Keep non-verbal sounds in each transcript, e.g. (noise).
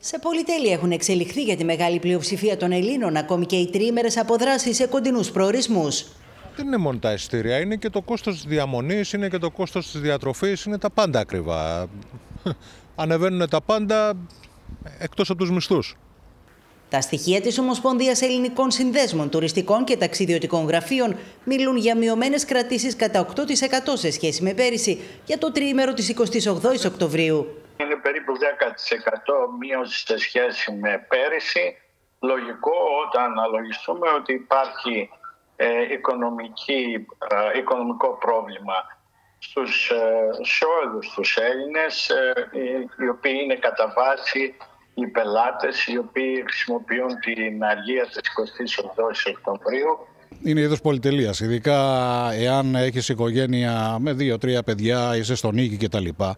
Σε πολυτέλεια έχουν εξελιχθεί για τη μεγάλη πλειοψηφία των Ελλήνων ακόμη και οι τρίμερες αποδράσεις σε κοντινούς προορισμούς. Δεν είναι μόνο τα εισιτήρια, είναι και το κόστος της διαμονής, είναι και το κόστος της διατροφής, είναι τα πάντα ακριβά. (laughs) Ανεβαίνουν τα πάντα εκτός από τους μισθούς. Τα στοιχεία της Ομοσπονδίας Ελληνικών Συνδέσμων Τουριστικών και Ταξιδιωτικών Γραφείων μιλούν για μειωμένες κρατήσεις κατά 8% σε σχέση με πέρυσι για το τριήμερο της 28ης Οκτωβρίου. Είναι περίπου 10% μείωση σε σχέση με πέρυσι. Λογικό όταν αναλογιστούμε ότι υπάρχει ε, οικονομική, ε, οικονομικό πρόβλημα στους, ε, σε όλους τους Έλληνες οι οποίοι είναι κατά βάση οι πελάτες οι οποίοι χρησιμοποιούν την αργία της 28 Οκτωβρίου είναι είδος πολυτελείας. Ειδικά εάν έχεις οικογένεια με δύο-τρία παιδιά, είσαι στον νίκη κτλ. Και,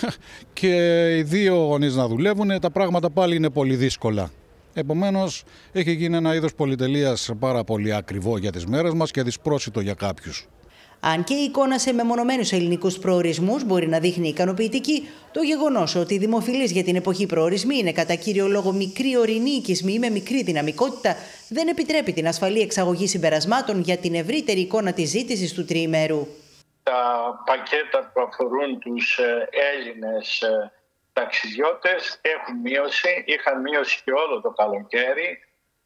(laughs) και οι δύο γονείς να δουλεύουν, τα πράγματα πάλι είναι πολύ δύσκολα. Επομένως, έχει γίνει ένα είδος πολυτελείας πάρα πολύ ακριβό για τις μέρες μας και δυσπρόσιτο για κάποιους. Αν και η εικόνα σε μεμονωμένους ελληνικούς προορισμούς μπορεί να δείχνει ικανοποιητική, το γεγονός ότι οι δημοφιλείς για την εποχή προορισμοί είναι κατά κύριο λόγο μικροί ορεινοί οικισμοί με μικρή δυναμικότητα, δεν επιτρέπει την ασφαλή εξαγωγή συμπερασμάτων για την ευρύτερη εικόνα της ζήτησης του τριημέρου. Τα πακέτα που αφορούν τους ε, Έλληνες ε, ταξιδιώτες έχουν μείωση, είχαν μείωση και όλο το καλοκαίρι,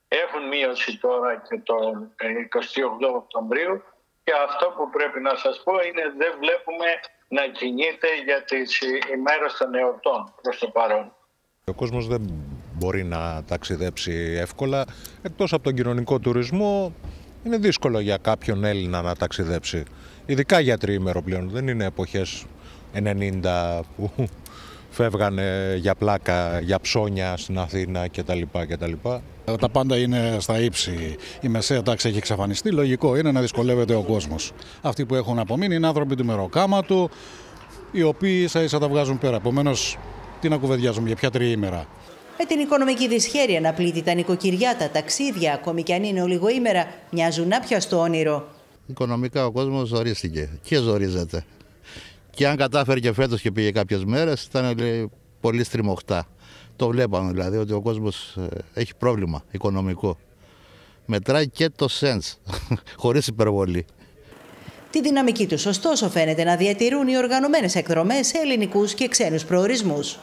έχουν μείωση τώρα και τον 28 Οκτωβρίου και αυτό που πρέπει να σας πω είναι δεν βλέπουμε να κινείται για τις ημέρες των εορτών προς το παρόν. Ο κόσμος δεν μπορεί να ταξιδέψει εύκολα. Εκτός από τον κοινωνικό τουρισμό είναι δύσκολο για κάποιον Έλληνα να ταξιδέψει. Ειδικά για τριήμερο πλέον. Δεν είναι εποχές 90 που φεύγανε για πλάκα, για ψώνια στην Αθήνα κτλ. κτλ. Τα πάντα είναι στα ύψη. Η μεσαία τάξη έχει εξαφανιστεί. Λογικό είναι να δυσκολεύεται ο κόσμος. Αυτοί που έχουν απομείνει είναι άνθρωποι του μεροκάματου, οι οποίοι ίσα ίσα τα βγάζουν πέρα. Επομένως, τι να κουβεντιάζουμε για ποια τριήμερα. Με την οικονομική δυσχέρεια να πλήττει τα νοικοκυριά, τα ταξίδια, ακόμη και αν είναι ολιγοήμερα, μοιάζουν άπια στο όνειρο. Οικονομικά ο κόσμος ζορίστηκε και ζορίζεται. Και αν κατάφερε και φέτος και πήγε κάποιες μέρες, ήταν πολύ στριμωχτά. Το βλέπαμε δηλαδή ότι ο κόσμος ε, έχει πρόβλημα οικονομικό. Μετράει και το σένς, (laughs) χωρίς υπερβολή. Τη δυναμική τους ωστόσο φαίνεται να διατηρούν οι οργανωμένες εκδρομές σε ελληνικούς και ξένους προορισμούς.